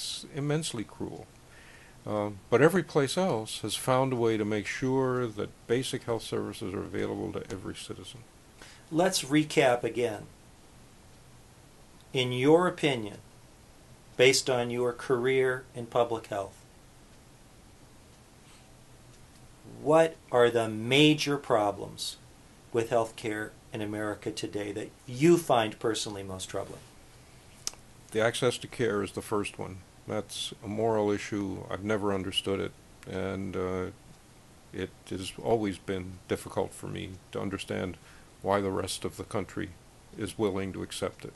that's immensely cruel. Uh, but every place else has found a way to make sure that basic health services are available to every citizen. Let's recap again. In your opinion, based on your career in public health, what are the major problems with healthcare in America today that you find personally most troubling? The access to care is the first one. That's a moral issue. I've never understood it, and uh, it has always been difficult for me to understand why the rest of the country is willing to accept it.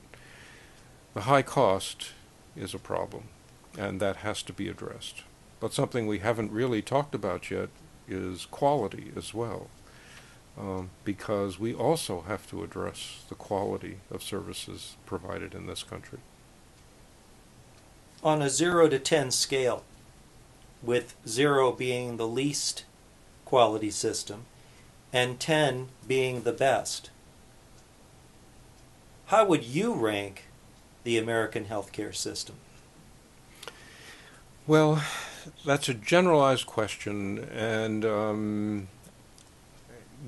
The high cost is a problem, and that has to be addressed. But something we haven't really talked about yet is quality as well, um, because we also have to address the quality of services provided in this country. On a 0 to 10 scale, with 0 being the least quality system and 10 being the best, how would you rank the American healthcare system? Well, that's a generalized question, and um,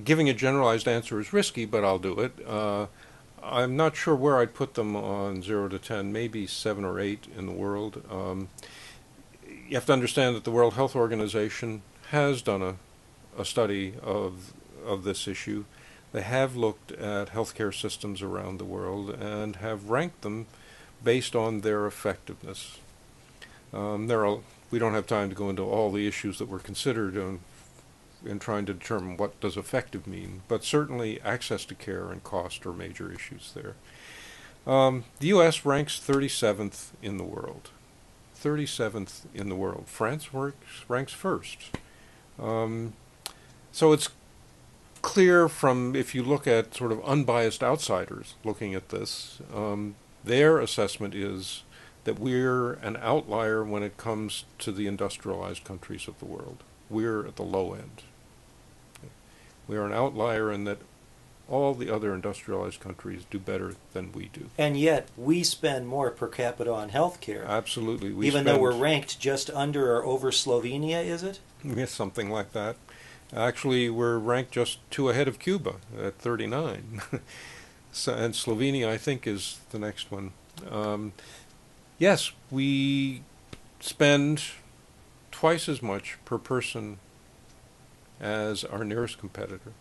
giving a generalized answer is risky, but I'll do it. Uh, I'm not sure where I'd put them on 0 to 10, maybe 7 or 8 in the world. Um, you have to understand that the World Health Organization has done a, a study of, of this issue. They have looked at healthcare systems around the world and have ranked them based on their effectiveness. Um, there are we don't have time to go into all the issues that were considered in trying to determine what does effective mean, but certainly access to care and cost are major issues there. Um, the U.S. ranks 37th in the world. 37th in the world. France ranks, ranks first. Um, so it's clear from, if you look at sort of unbiased outsiders looking at this, um, their assessment is that we're an outlier when it comes to the industrialized countries of the world. We're at the low end. We are an outlier in that all the other industrialized countries do better than we do. And yet, we spend more per capita on health care. Absolutely. We even though we're ranked just under or over Slovenia, is it? Yes, something like that. Actually, we're ranked just two ahead of Cuba at 39. so, and Slovenia, I think, is the next one. Um, yes, we spend twice as much per person as our nearest competitor.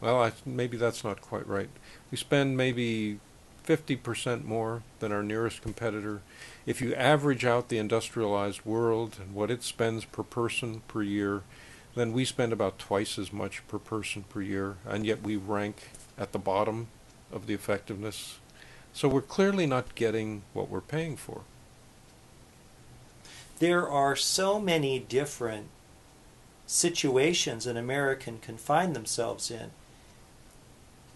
Well, I, maybe that's not quite right. We spend maybe 50% more than our nearest competitor. If you average out the industrialized world and what it spends per person per year, then we spend about twice as much per person per year, and yet we rank at the bottom of the effectiveness so we're clearly not getting what we're paying for. There are so many different situations an American can find themselves in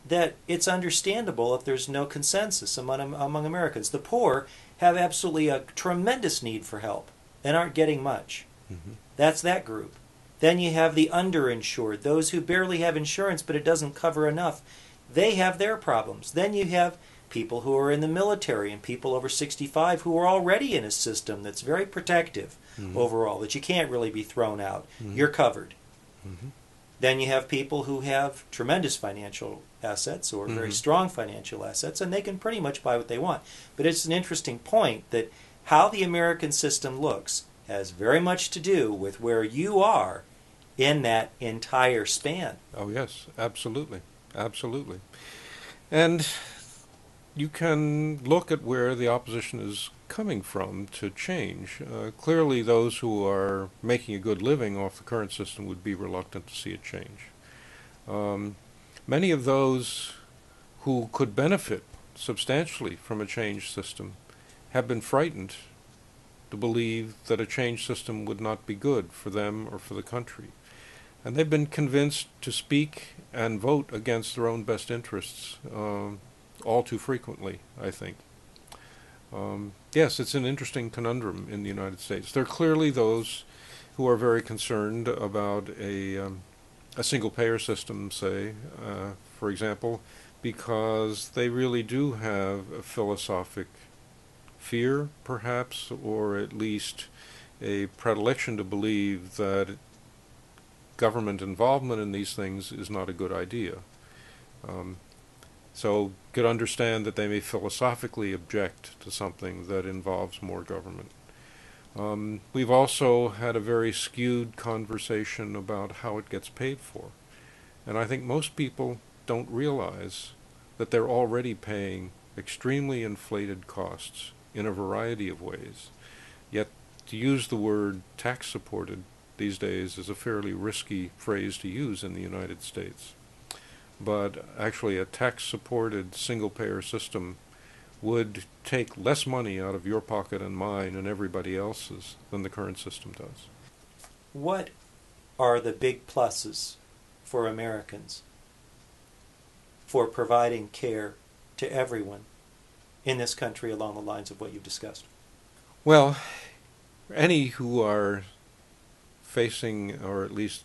that it's understandable if there's no consensus among, among Americans. The poor have absolutely a tremendous need for help and aren't getting much. Mm-hmm. That's that group. Then you have the underinsured, those who barely have insurance but it doesn't cover enough. They have their problems. Then you have people who are in the military and people over 65 who are already in a system that's very protective mm-hmm. overall, that you can't really be thrown out. Mm-hmm. You're covered. Mm-hmm. Then you have people who have tremendous financial assets or very mm-hmm. strong financial assets, and they can pretty much buy what they want. But it's an interesting point that how the American system looks has very much to do with where you are in that entire span. Oh, yes, absolutely. Absolutely. And you can look at where the opposition is coming from to change. Uh, clearly, those who are making a good living off the current system would be reluctant to see it change. Um, many of those who could benefit substantially from a change system have been frightened to believe that a change system would not be good for them or for the country. And they've been convinced to speak and vote against their own best interests. Um, all too frequently, I think. Um, yes, it's an interesting conundrum in the United States. There are clearly those who are very concerned about a, um, a single payer system, say, uh, for example, because they really do have a philosophic fear, perhaps, or at least a predilection to believe that government involvement in these things is not a good idea. Um, so, could understand that they may philosophically object to something that involves more government. Um, we've also had a very skewed conversation about how it gets paid for. And I think most people don't realize that they're already paying extremely inflated costs in a variety of ways. Yet to use the word tax supported these days is a fairly risky phrase to use in the United States. But actually, a tax supported single payer system would take less money out of your pocket and mine and everybody else's than the current system does. What are the big pluses for Americans for providing care to everyone in this country along the lines of what you've discussed? Well, any who are facing or at least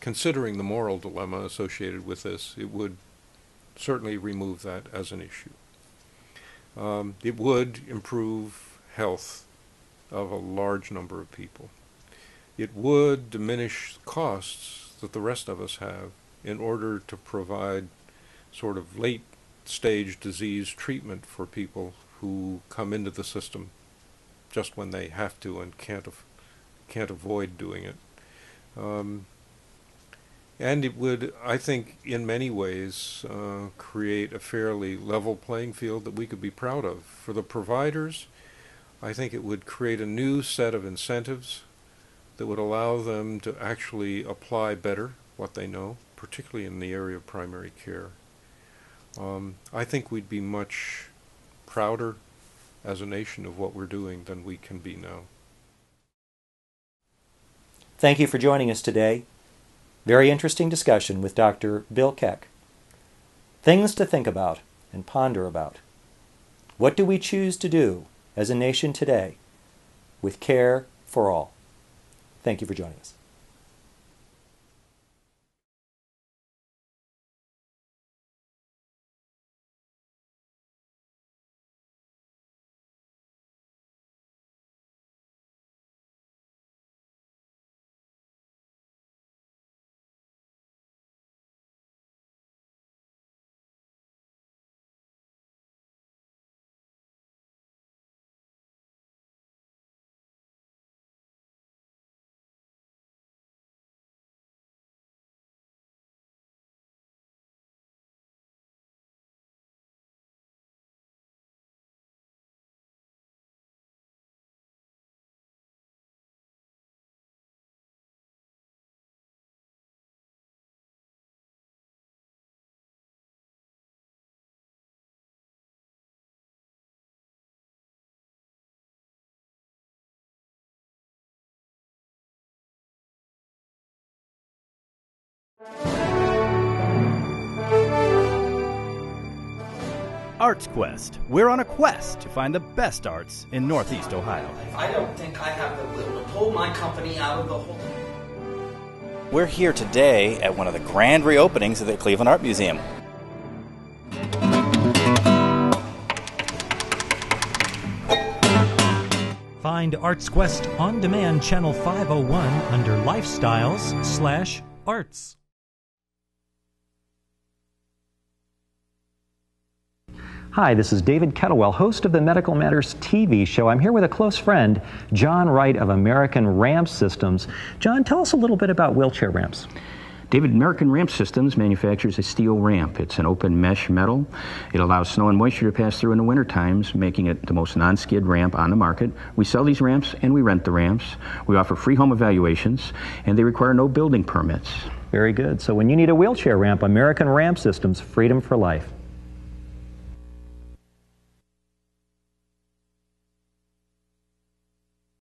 considering the moral dilemma associated with this, it would certainly remove that as an issue. Um, it would improve health of a large number of people. It would diminish costs that the rest of us have in order to provide sort of late stage disease treatment for people who come into the system just when they have to and can't can't avoid doing it. Um, and it would, I think, in many ways, uh, create a fairly level playing field that we could be proud of. For the providers, I think it would create a new set of incentives that would allow them to actually apply better what they know, particularly in the area of primary care. Um, I think we'd be much prouder as a nation of what we're doing than we can be now. Thank you for joining us today. Very interesting discussion with Dr. Bill Keck. Things to think about and ponder about. What do we choose to do as a nation today with care for all? Thank you for joining us. Arts Quest. We're on a quest to find the best arts in Northeast Ohio. I don't think I have the will to pull my company out of the hole. We're here today at one of the grand reopenings of the Cleveland Art Museum. Find Arts Quest on demand channel 501 under Lifestyles slash Arts. Hi, this is David Kettlewell, host of the Medical Matters TV show. I'm here with a close friend, John Wright of American Ramp Systems. John, tell us a little bit about wheelchair ramps. David American Ramp Systems manufactures a steel ramp. It's an open mesh metal. It allows snow and moisture to pass through in the winter times, making it the most non-skid ramp on the market. We sell these ramps and we rent the ramps. We offer free home evaluations and they require no building permits. Very good. So when you need a wheelchair ramp, American Ramp Systems, freedom for life.